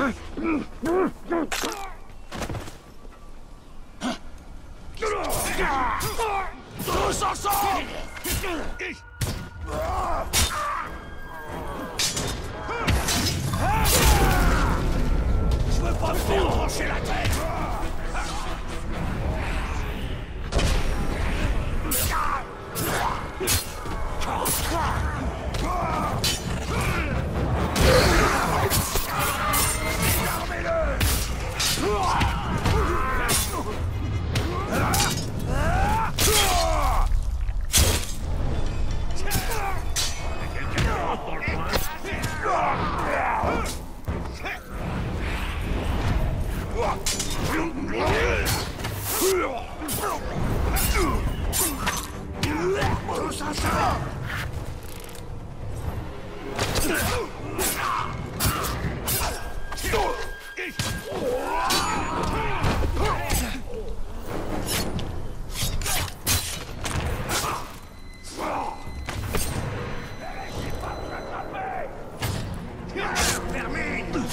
Je veux pas me faire la tête Tous ensemble Get